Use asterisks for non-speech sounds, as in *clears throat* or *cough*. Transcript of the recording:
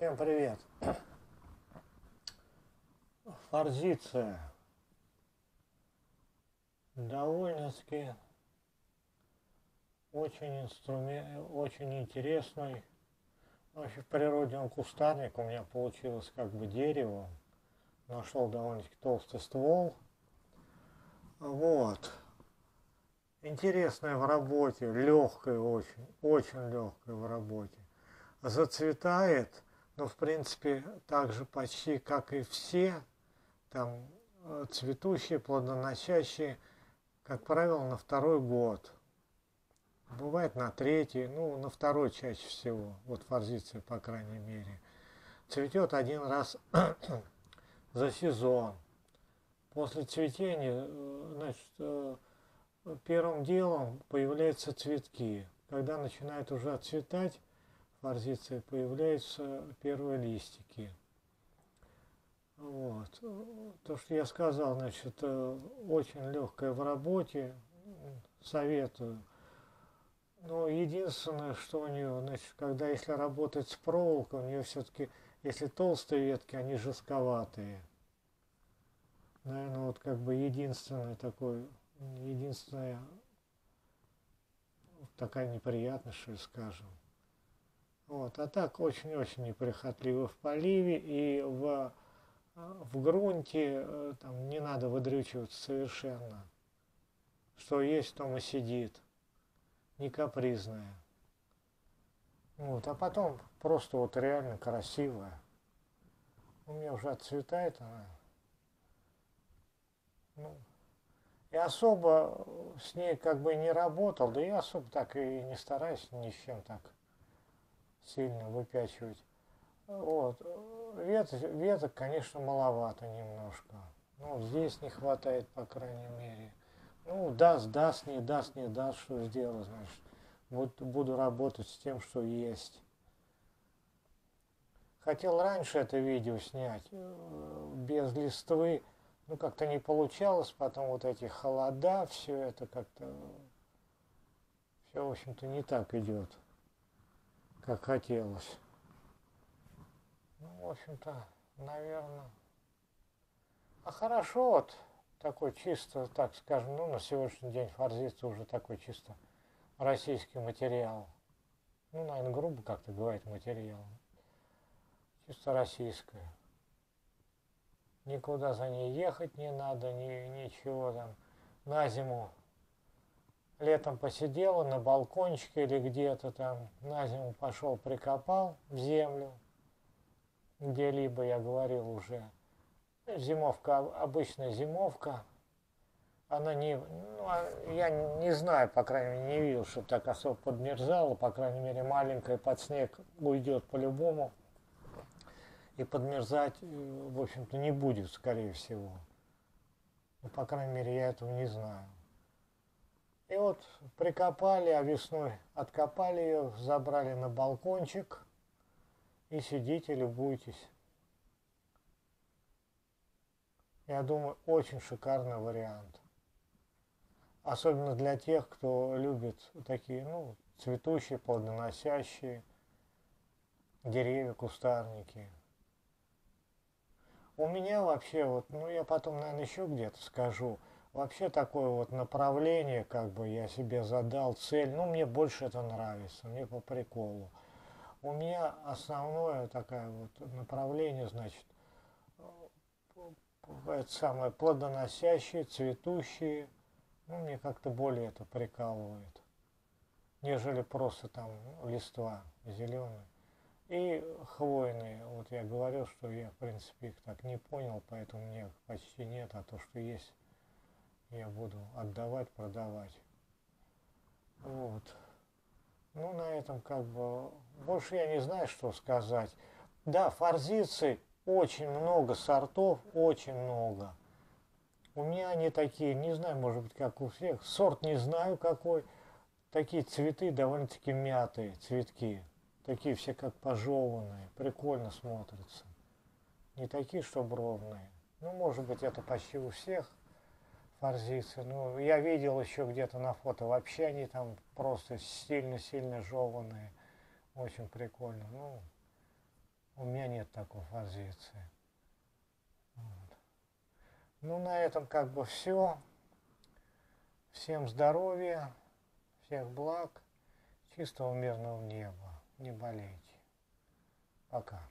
Всем привет. Форзиция. Довольно-таки очень инструмент, очень интересный. Вообще в природе он кустарник, у меня получилось как бы дерево. Нашел довольно-таки толстый ствол. Вот. Интересная в работе, легкая очень, очень легкая в работе. Зацветает, но в принципе так же почти как и все, там э, цветущие, плодоносящие, как правило, на второй год. Бывает на третий, ну, на второй чаще всего, вот форзиция, по крайней мере. Цветет один раз *clears throat* за сезон. После цветения, э, значит, э, первым делом появляются цветки. Когда начинает уже отцветать, форзиция, появляются первые листики. Вот. То, что я сказал, значит, э, очень легкое в работе, советую. Но единственное, что у нее, значит, когда если работать с проволокой, у нее все-таки, если толстые ветки, они жестковатые. Наверное, вот как бы единственное такое, единственная такая неприятность, что ли, скажем. Вот. А так очень-очень неприхотливо в поливе и в в грунте э, там не надо выдрючиваться совершенно. Что есть, то и сидит. Не капризная. Вот, а потом просто вот реально красивая. У меня уже отцветает она. Ну, и особо с ней как бы не работал, да и особо так и не стараюсь ни с чем так сильно выпячивать. Вот. Веток, веток, конечно, маловато немножко. Ну, здесь не хватает, по крайней мере. Ну, даст, даст, не даст, не даст, что сделать, значит. Вот буду работать с тем, что есть. Хотел раньше это видео снять, э, без листвы, ну как-то не получалось, потом вот эти холода, все это как-то, все, в общем-то, не так идет, как хотелось. Ну, в общем-то, наверное. А хорошо вот такой чисто, так скажем, ну, на сегодняшний день форзица уже такой чисто российский материал. Ну, наверное, грубо как-то говорить материал. Чисто российская. Никуда за ней ехать не надо, ни, ничего там. На зиму летом посидела на балкончике или где-то там, на зиму пошел, прикопал в землю, где-либо я говорил уже. Зимовка, обычная зимовка. Она не, ну, а я не знаю, по крайней мере, не видел, чтобы так особо подмерзала. По крайней мере, маленькая под снег уйдет по-любому. И подмерзать, э, в общем-то, не будет, скорее всего. Ну, по крайней мере, я этого не знаю. И вот прикопали, а весной откопали ее, забрали на балкончик – и сидите, любуйтесь. Я думаю, очень шикарный вариант. Особенно для тех, кто любит такие, ну, цветущие, плодоносящие деревья, кустарники. У меня вообще вот, ну я потом, наверное, еще где-то скажу, вообще такое вот направление, как бы я себе задал, цель, ну мне больше это нравится, мне по приколу. У меня основное такое вот направление, значит, это самое плодоносящие, цветущие. Ну, мне как-то более это прикалывает, нежели просто там листва зеленые. И хвойные, вот я говорил, что я, в принципе, их так не понял, поэтому мне почти нет, а то, что есть, я буду отдавать, продавать. Вот. Ну, на этом как бы больше я не знаю, что сказать. Да, форзицы очень много сортов, очень много. У меня они такие, не знаю, может быть, как у всех. Сорт не знаю какой. Такие цветы довольно-таки мятые, цветки. Такие все как пожеванные. Прикольно смотрятся. Не такие, чтобы ровные. Ну, может быть, это почти у всех форзицы. Ну, я видел еще где-то на фото, вообще они там просто сильно-сильно жеванные. Очень прикольно. Ну, У меня нет такой позиции. Вот. Ну, на этом как бы все. Всем здоровья, всех благ, чистого мирного неба. Не болейте. Пока.